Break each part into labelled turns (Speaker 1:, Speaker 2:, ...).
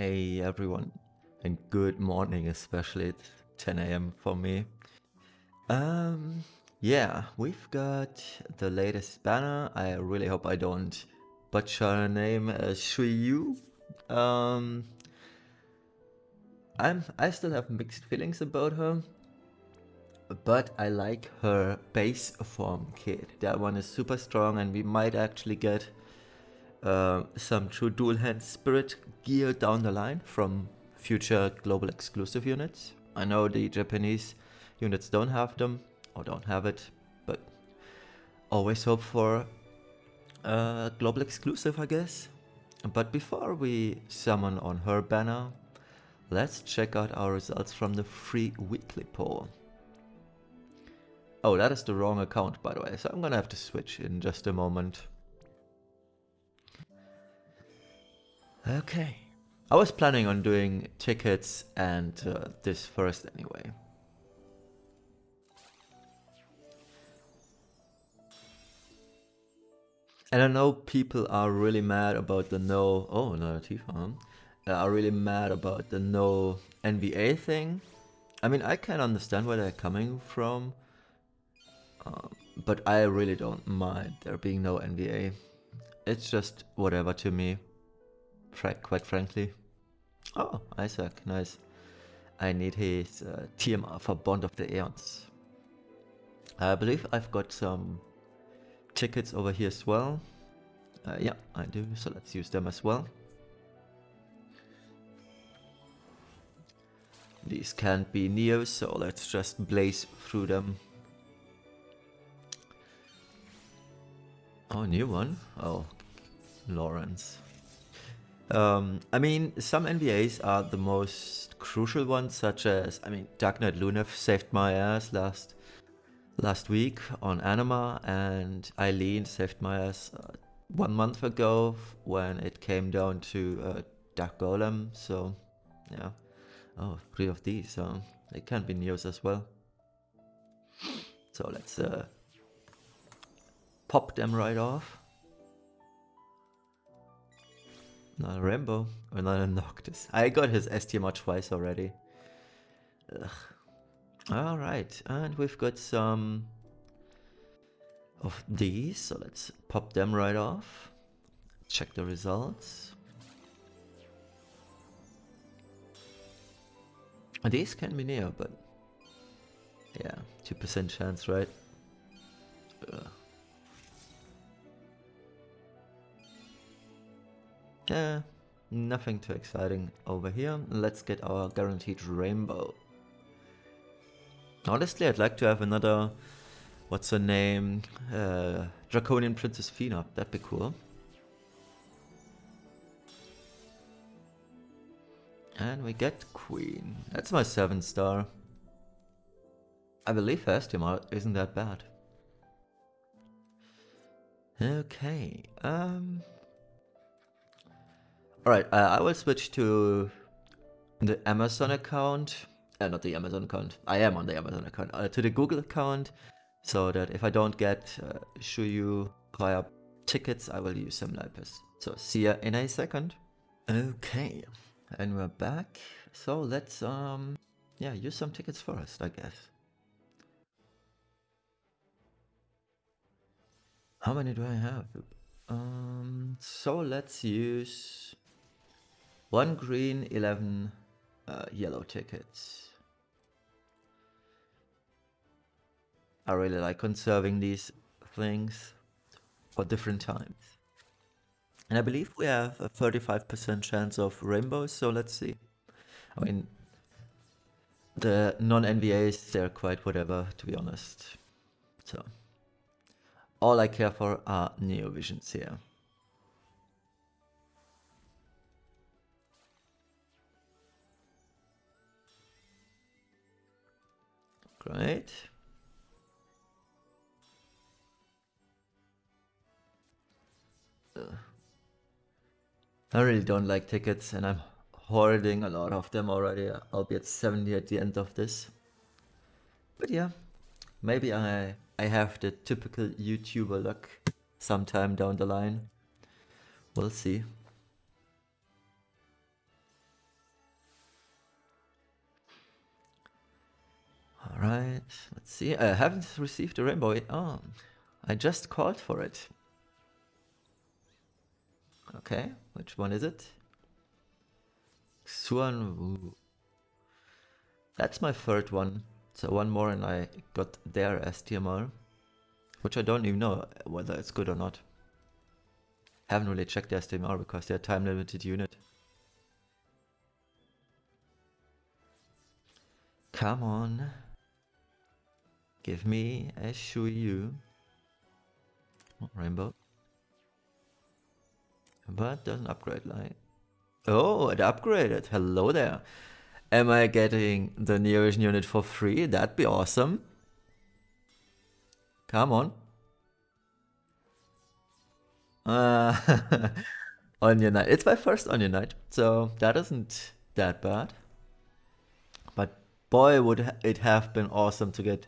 Speaker 1: Hey everyone, and good morning, especially at 10 a.m. for me. Um, yeah, we've got the latest banner. I really hope I don't butcher her name, uh, Shui Yu. Um, I'm I still have mixed feelings about her, but I like her base form kit. That one is super strong, and we might actually get uh, some true dual hand spirit gear down the line from future global exclusive units. I know the Japanese units don't have them or don't have it, but always hope for a global exclusive, I guess. But before we summon on her banner, let's check out our results from the free weekly poll. Oh, that is the wrong account, by the way, so I'm gonna have to switch in just a moment. Okay. I was planning on doing tickets and uh, this first anyway. And I know people are really mad about the no... Oh, not a Tifa, uh, are really mad about the no NVA thing. I mean, I can understand where they're coming from. Um, but I really don't mind there being no NVA. It's just whatever to me quite frankly. Oh, Isaac, nice. I need his uh, TMR for Bond of the Aeons. I believe I've got some tickets over here as well. Uh, yeah, I do, so let's use them as well. These can't be Neos, so let's just blaze through them. Oh, new one? Oh, Lawrence. Um, I mean, some NVAs are the most crucial ones, such as, I mean, Dark Knight Luneth saved my ass last last week on Anima, and Eileen saved my ass uh, one month ago when it came down to uh, Dark Golem, so, yeah. Oh, three of these, so they can be news as well. So let's uh, pop them right off. Not a Rainbow, or not a Noctis. I got his STMR twice already. Ugh. Alright, and we've got some of these, so let's pop them right off. Check the results. These can be near, but yeah, 2% chance, right? Ugh. Yeah, nothing too exciting over here. Let's get our guaranteed rainbow. Honestly, I'd like to have another, what's her name, uh, Draconian Princess Fina. That'd be cool. And we get Queen. That's my 7 star. I believe STMR isn't that bad. Okay, um... Alright, uh, I will switch to the Amazon account. Uh, not the Amazon account. I am on the Amazon account. Uh, to the Google account. So that if I don't get uh, Shui-Yu via tickets, I will use some Lapis. So see ya in a second. Okay, and we're back. So let's, um, yeah, use some tickets first, I guess. How many do I have? Um, so let's use one green, 11 uh, yellow tickets. I really like conserving these things for different times. And I believe we have a 35% chance of rainbows, so let's see. I mean, the non-NVAs, they're quite whatever, to be honest. So, all I care for are Neo Visions here. Great. I really don't like tickets and I'm hoarding a lot of them already. I'll be at 70 at the end of this. But yeah, maybe I I have the typical YouTuber luck sometime down the line. We'll see. Alright, let's see. I haven't received a rainbow. Oh, I just called for it. Okay, which one is it? Xuan That's my third one. So one more and I got their STMR. Which I don't even know whether it's good or not. Haven't really checked the STMR because they're time limited unit. Come on. Give me a Shui-Yu. Rainbow. But doesn't upgrade like. Oh, it upgraded. Hello there. Am I getting the Neovision unit for free? That'd be awesome. Come on. Uh, Onion Knight. It's my first Onion Knight, so that isn't that bad. But boy, would it have been awesome to get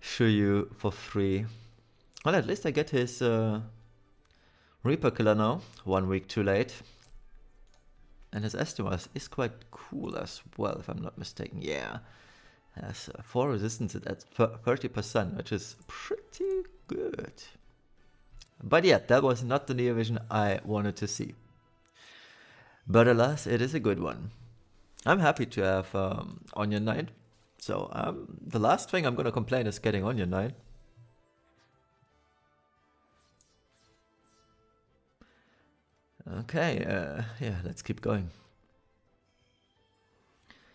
Speaker 1: Shui-Yu for free. Well, at least I get his uh, Reaper Killer now, one week too late. And his Estimaz is quite cool as well, if I'm not mistaken. Yeah, has uh, 4 resistance at 30%, which is pretty good. But yeah, that was not the Neovision I wanted to see. But alas, it is a good one. I'm happy to have um, Onion Knight. So um, the last thing I'm going to complain is getting Onion Knight. Okay, uh, yeah, let's keep going.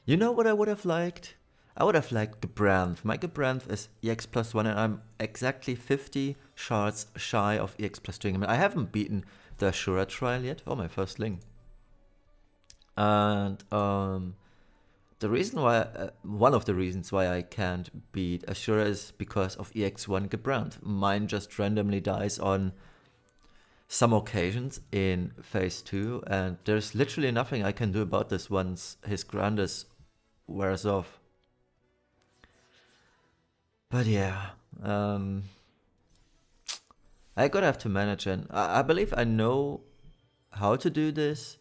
Speaker 1: You know what I would have liked? I would have liked Gabranth. My Gabranth is EX plus 1 and I'm exactly 50 shards shy of EX plus 2. I, mean, I haven't beaten the Ashura trial yet. Oh, my first Ling. And um, the reason why, uh, one of the reasons why I can't beat Ashura is because of EX1 Gabranth. Mine just randomly dies on some occasions in phase 2 and there's literally nothing I can do about this once his Grandis wears off. But yeah, um, I gotta have to manage and I, I believe I know how to do this,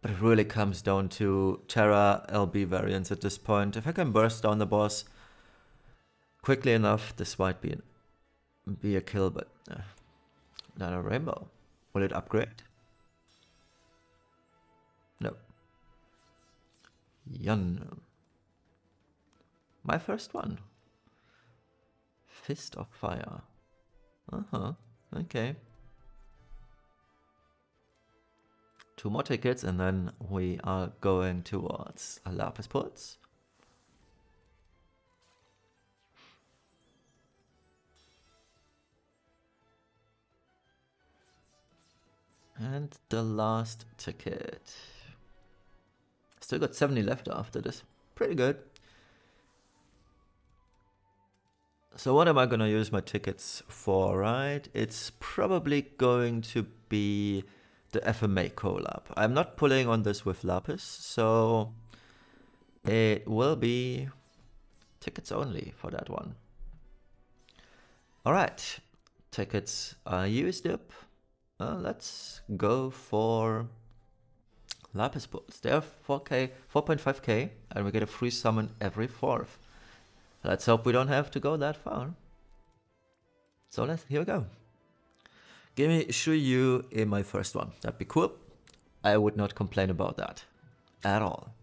Speaker 1: but it really comes down to Terra LB variants at this point. If I can burst down the boss quickly enough, this might be, an, be a kill, but uh, not a rainbow. Will it upgrade? No. Yun. My first one. Fist of Fire. Uh-huh. Okay. Two more tickets and then we are going towards Lapis Puts. And the last ticket. Still got 70 left after this. Pretty good. So what am I going to use my tickets for, right? It's probably going to be the FMA collab. I'm not pulling on this with Lapis, so it will be tickets only for that one. Alright, tickets are used up. Uh, let's go for Lapis Puts. They are 4k, 4.5k, and we get a free summon every fourth. Let's hope we don't have to go that far. So let's, here we go. Give me Shui-Yu in my first one. That'd be cool. I would not complain about that. At all.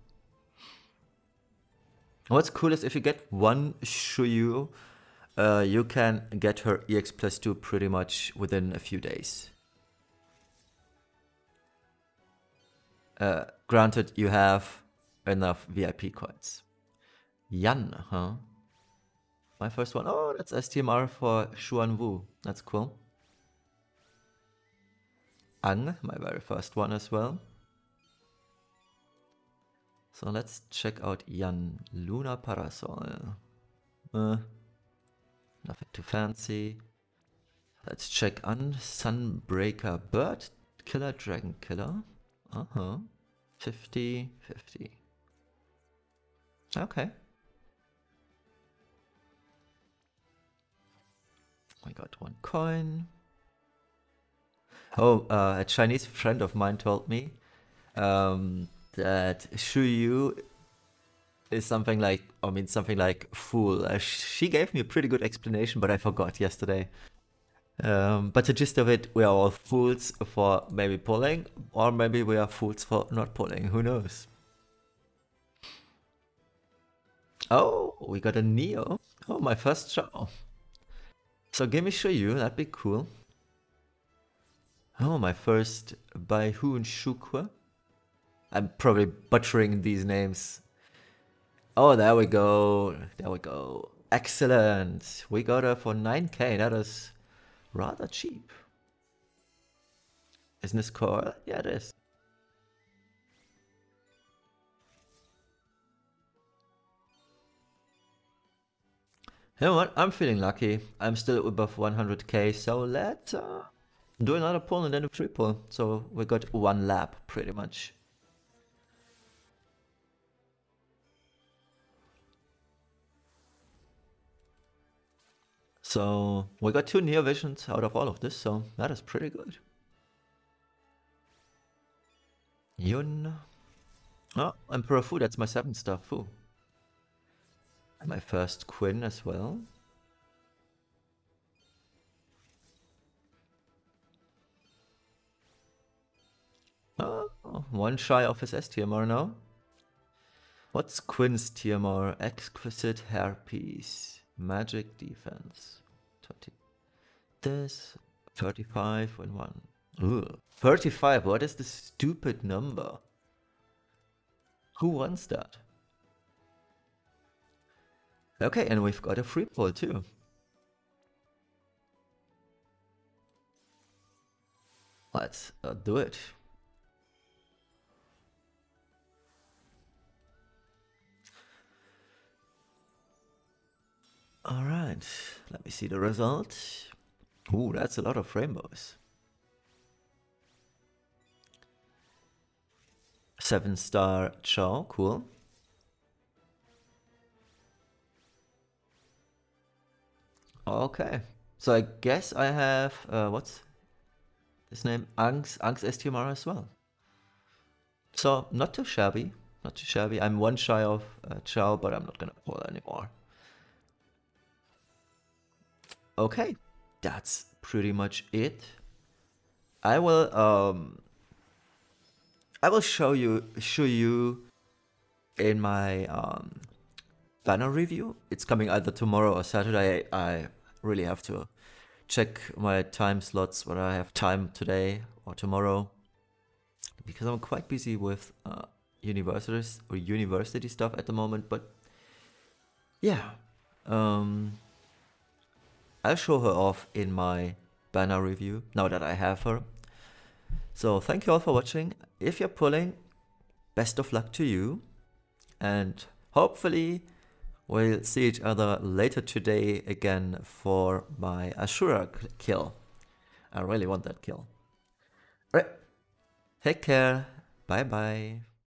Speaker 1: What's cool is if you get one Shui-Yu, uh, you can get her EX plus 2 pretty much within a few days. Uh, granted, you have enough VIP coins. Yan, huh? My first one. Oh, that's STMR for Xuan Wu. That's cool. Ang, my very first one as well. So let's check out Yan. Luna Parasol. Uh, nothing too fancy. Let's check on Sunbreaker Bird Killer Dragon Killer. Uh-huh. 50, 50. Okay. I got one coin. Oh, uh, a Chinese friend of mine told me um, that Shui-Yu is something like, I mean, something like fool. Uh, she gave me a pretty good explanation, but I forgot yesterday. Um, but the gist of it, we are all fools for maybe pulling, or maybe we are fools for not pulling. Who knows? Oh, we got a Neo. Oh, my first show. So give me Xiaoyu, that'd be cool. Oh, my first Baihun Shukwa. I'm probably butchering these names. Oh, there we go. There we go. Excellent. We got her for 9k. That is rather cheap. Isn't this cool? Yeah, it is. You know what? I'm feeling lucky. I'm still above 100k, so let's uh, do another pull and then a pull. So we got one lap, pretty much. So we got two Neo Visions out of all of this, so that is pretty good. Yun. Oh, Emperor Fu, that's my seventh star Fu. My first Quinn as well. One shy of his S TMR now. What's Quinn's TMR? Exquisite Hairpiece. Magic Defense. 20. This 35 and 1. Ugh. 35, what is the stupid number? Who wants that? Okay, and we've got a free pull too. Let's uh, do it. All right, let me see the result. Ooh, that's a lot of rainbows. Seven star Chow, cool. Okay, so I guess I have, uh, what's his name? Angst, Angst STMR as well. So, not too shabby, not too shabby. I'm one shy of uh, Chow, but I'm not gonna pull anymore. Okay, that's pretty much it. I will um I will show you show you in my um banner review. It's coming either tomorrow or Saturday. I really have to check my time slots whether I have time today or tomorrow because I'm quite busy with uh, universities or university stuff at the moment. But yeah, um, I'll show her off in my banner review now that I have her. So thank you all for watching. If you're pulling, best of luck to you. And hopefully we'll see each other later today again for my Ashura kill. I really want that kill. Alright, take care. Bye bye.